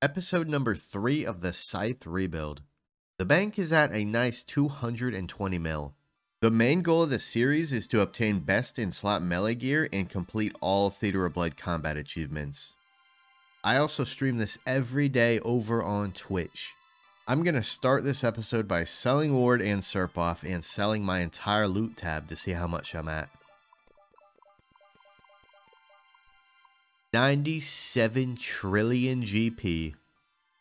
Episode number 3 of the Scythe rebuild. The bank is at a nice 220 mil. The main goal of the series is to obtain best in slot melee gear and complete all Theater of Blood combat achievements. I also stream this every day over on Twitch. I'm going to start this episode by selling Ward and Serp off and selling my entire loot tab to see how much I'm at. 97 trillion GP.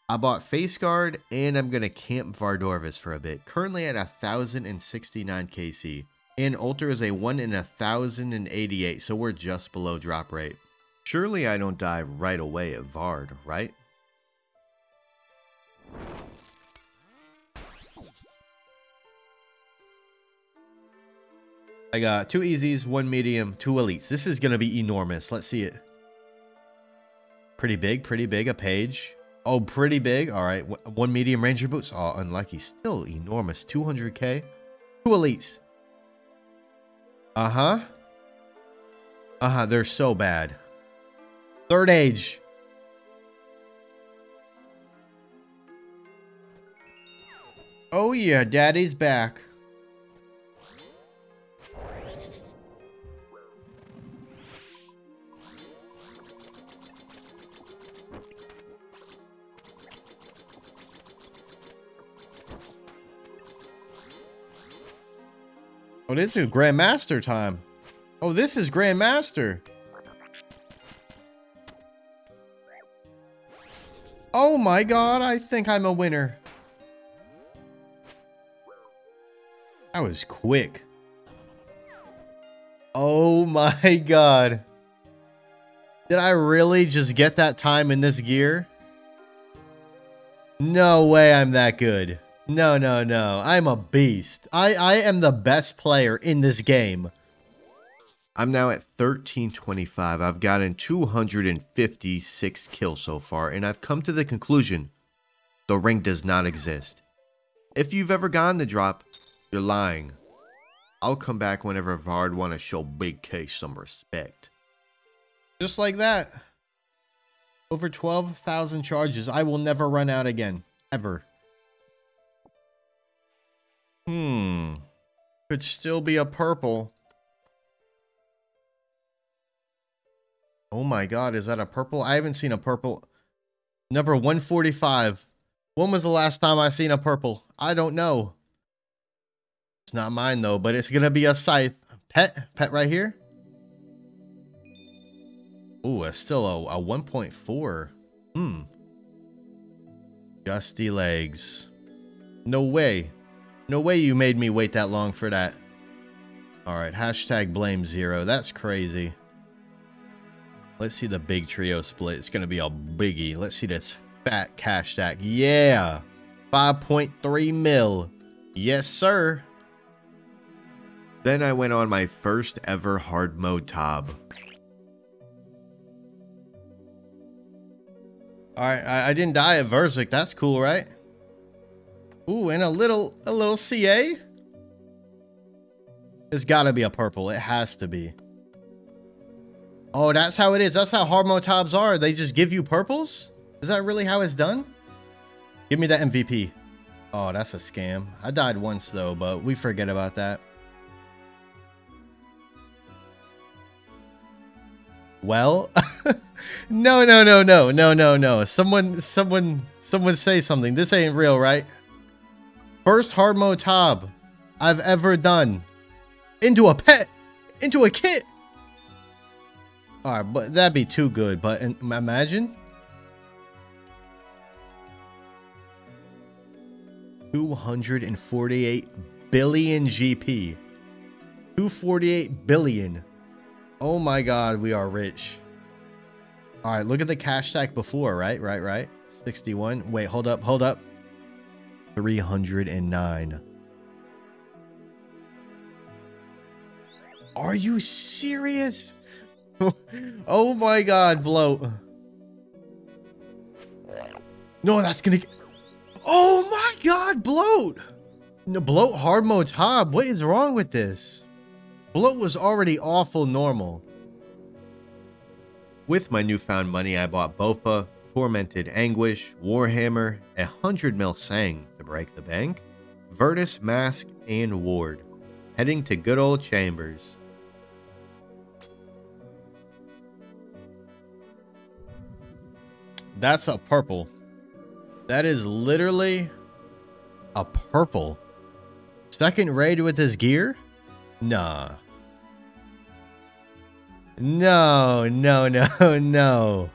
I bought Face Guard and I'm going to camp Vardorvis for a bit. Currently at 1069 KC. And Ultor is a 1 in 1088, so we're just below drop rate. Surely I don't die right away at Vard, right? I got two easies, one medium, two elites. This is going to be enormous. Let's see it. Pretty big, pretty big. A page. Oh, pretty big. All right. One medium ranger boots. Oh, unlucky. Still enormous. 200k. Two elites. Uh-huh. Uh-huh. They're so bad. Third age. Oh, yeah. Daddy's back. Oh, this is Grandmaster time. Oh, this is Grandmaster. Oh my god, I think I'm a winner. That was quick. Oh my god. Did I really just get that time in this gear? No way I'm that good. No, no, no. I'm a beast. I, I am the best player in this game. I'm now at 1325. I've gotten 256 kills so far, and I've come to the conclusion the ring does not exist. If you've ever gotten the drop, you're lying. I'll come back whenever Vard want to show Big K some respect. Just like that. Over 12,000 charges. I will never run out again. Ever. Hmm. Could still be a purple. Oh my god, is that a purple? I haven't seen a purple. Number 145. When was the last time I seen a purple? I don't know. It's not mine though, but it's gonna be a scythe. Pet? Pet right here? Ooh, it's still a, a 1.4. Hmm. Justy legs. No way. No way you made me wait that long for that. Alright, hashtag blame zero. That's crazy. Let's see the big trio split. It's going to be a biggie. Let's see this fat cash stack. Yeah. 5.3 mil. Yes, sir. Then I went on my first ever hard mode tab. Alright, I, I didn't die at Verzik. That's cool, right? Ooh, and a little, a little CA. It's gotta be a purple. It has to be. Oh, that's how it is. That's how hard mode tabs are. They just give you purples? Is that really how it's done? Give me that MVP. Oh, that's a scam. I died once though, but we forget about that. Well, no, no, no, no, no, no, no. Someone, someone, someone say something. This ain't real, right? First hard mode tab I've ever done. Into a pet. Into a kit. Alright, but that'd be too good. But imagine. 248 billion GP. 248 billion. Oh my god, we are rich. Alright, look at the cash stack before, right? Right, right. 61. Wait, hold up, hold up. 309. Are you serious? oh my god, bloat. No, that's gonna... Oh my god, bloat! No, bloat hard mode hob. What is wrong with this? Bloat was already awful normal. With my newfound money, I bought Bofa, Tormented Anguish, Warhammer, a 100 mil Sang break the bank, Virtus Mask, and Ward. Heading to good old Chambers. That's a purple. That is literally a purple. Second raid with his gear? Nah. No, no, no, no.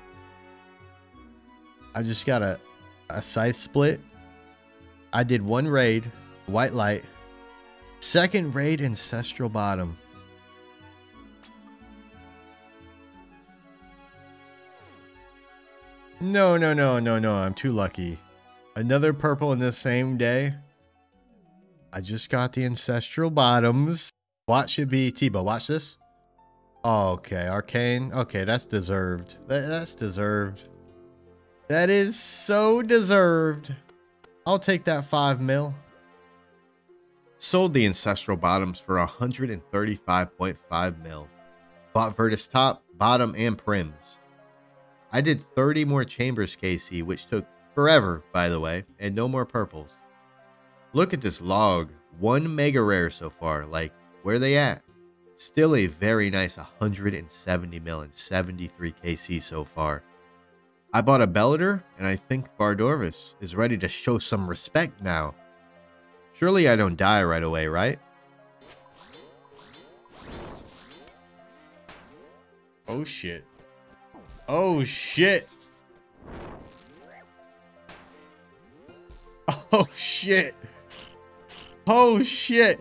I just got a, a scythe split. I did one raid, white light. Second raid, ancestral bottom. No, no, no, no, no. I'm too lucky. Another purple in the same day. I just got the ancestral bottoms. What should be Tebow? Watch this. Okay, arcane. Okay, that's deserved. That, that's deserved. That is so deserved. I'll take that five mil. Sold the ancestral bottoms for 135.5 mil. Bought Virtus top, bottom, and prims. I did 30 more chambers KC, which took forever, by the way, and no more purples. Look at this log. One mega rare so far. Like, where they at? Still a very nice 170 mil and 73 KC so far. I bought a Bellator, and I think Vardorvis is ready to show some respect now. Surely I don't die right away, right? Oh shit. Oh shit. Oh shit. Oh shit.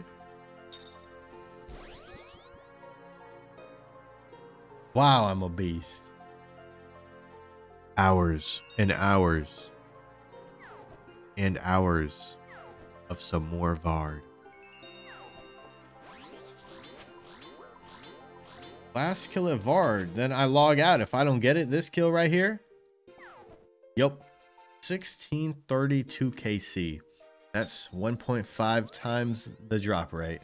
Wow, I'm a beast. Hours and hours and hours of some more Vard. Last kill at Vard. Then I log out. If I don't get it, this kill right here. Yep. 1632 KC. That's 1.5 times the drop rate.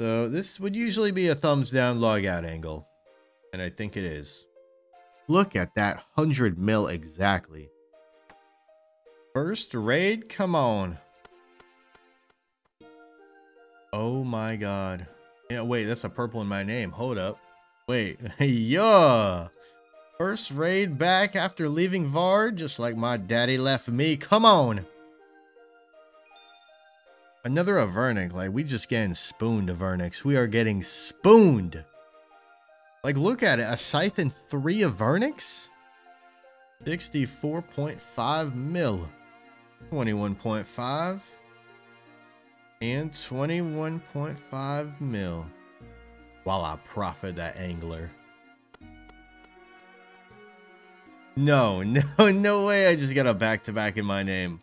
So this would usually be a thumbs down log out angle. And I think it is. Look at that 100 mil exactly. First raid? Come on. Oh my god. Yeah, wait, that's a purple in my name. Hold up. Wait, yeah. First raid back after leaving Vard, just like my daddy left me. Come on. Another Avernic. Like, we just getting spooned, Avernics. We are getting spooned. Like, look at it. A Scythe and three Avernics? 64.5 mil. 21.5. And 21.5 mil while I profit that angler. No, no, no way I just got a back-to-back -back in my name.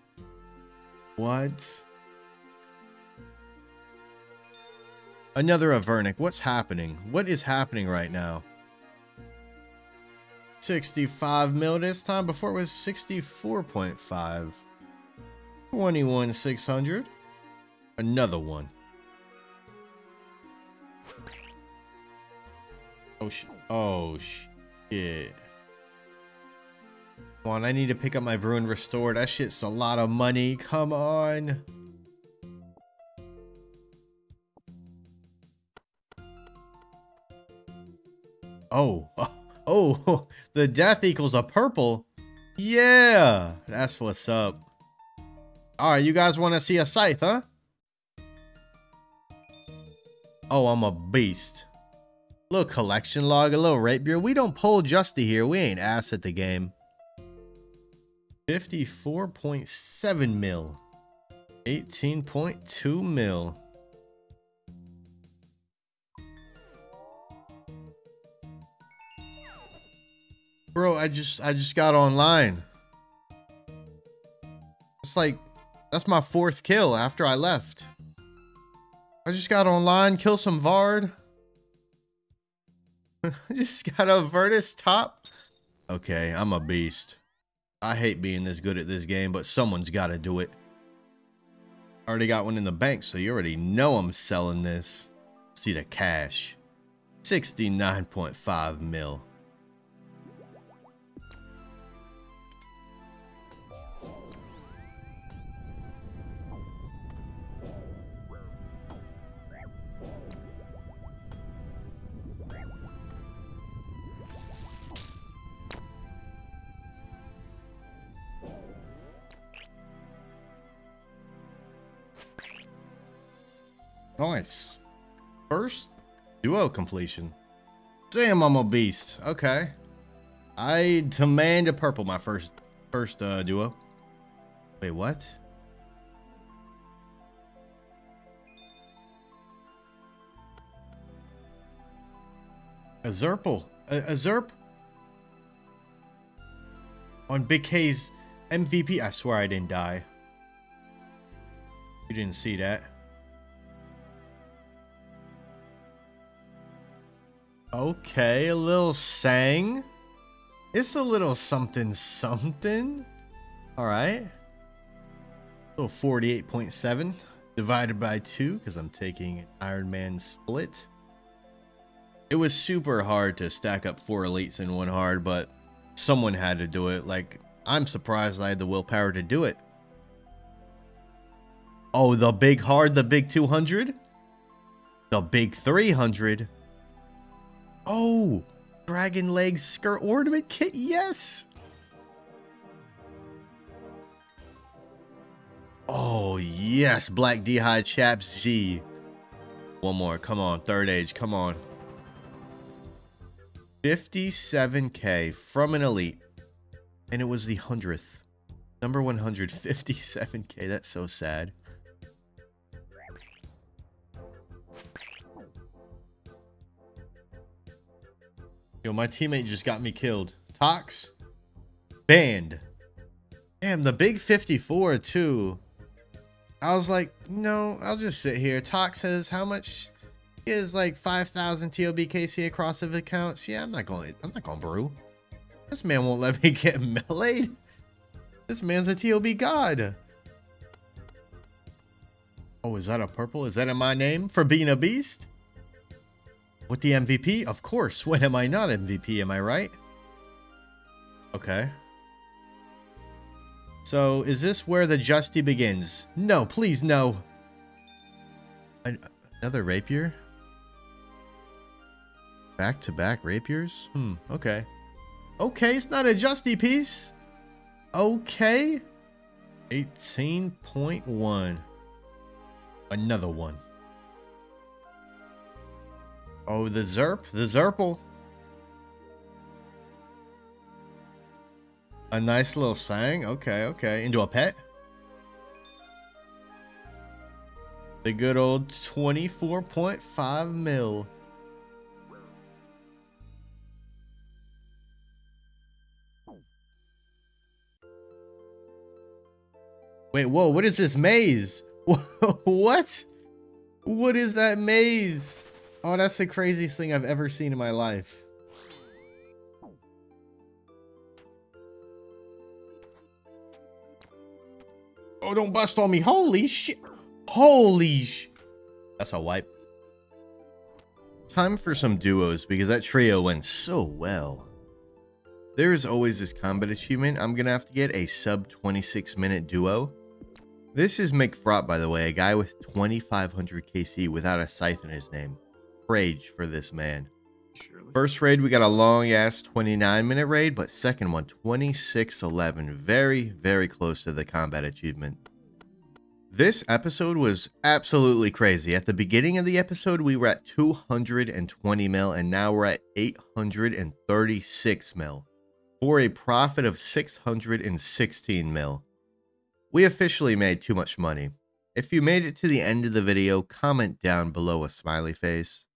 What? Another Avernic. What's happening? What is happening right now? 65 mil this time. Before it was 64.5. 21 600. Another one. Oh, sh oh, shit. Come on, I need to pick up my brew and restore. That shit's a lot of money. Come on. Oh, oh, the death equals a purple. Yeah, that's what's up. All right, you guys want to see a scythe, huh? Oh, I'm a beast. Little collection log, a little rapier. We don't pull Justy here. We ain't ass at the game. 54.7 mil. 18.2 mil. Bro, I just I just got online. It's like that's my fourth kill after I left. I just got online, kill some Vard. just got a Virtus top. Okay, I'm a beast. I hate being this good at this game, but someone's got to do it. Already got one in the bank, so you already know I'm selling this. See the cash. 69.5 mil. Nice. First duo completion. Damn, I'm a beast. Okay. I demand a purple my first first uh, duo. Wait, what? A Zerple. A, a Zerp? On Big K's MVP. I swear I didn't die. You didn't see that. Okay, a little sang. It's a little something something. Alright. So 48.7 divided by 2 because I'm taking Iron Man split. It was super hard to stack up four elites in one hard, but someone had to do it. Like, I'm surprised I had the willpower to do it. Oh, the big hard, the big 200? The big 300? Oh, dragon legs skirt ornament kit, yes! Oh, yes, Black D'Hide Chaps G. One more, come on, third age, come on. 57k from an elite. And it was the 100th. Number 157k. That's so sad. Yo, my teammate just got me killed. Tox. Banned. Damn, the big 54 too. I was like, no, I'll just sit here. Tox says how much is like 5,000 TOBKC across his accounts. Yeah, I'm not going. I'm not going to brew. This man won't let me get meleeed. This man's a TOB god. Oh, is that a purple? Is that in my name for being a beast? With the MVP? Of course. When am I not MVP? Am I right? Okay. So, is this where the Justy begins? No, please, no. Another rapier? Back-to-back -back rapiers? Hmm, okay. Okay, it's not a Justy piece. Okay. 18.1. Another one. Oh, the Zerp. The Zerple. A nice little sang. Okay, okay. Into a pet? The good old 24.5 mil. Wait, whoa, what is this maze? what? What is that maze? Oh, that's the craziest thing I've ever seen in my life. Oh, don't bust on me. Holy shit. Holy sh... That's a wipe. Time for some duos because that trio went so well. There is always this combat achievement. I'm going to have to get a sub 26 minute duo. This is McFraught, by the way, a guy with 2500 KC without a scythe in his name. Rage for this man. Surely. First raid, we got a long ass 29 minute raid, but second one, 2611. Very, very close to the combat achievement. This episode was absolutely crazy. At the beginning of the episode, we were at 220 mil, and now we're at 836 mil for a profit of 616 mil. We officially made too much money. If you made it to the end of the video, comment down below a smiley face.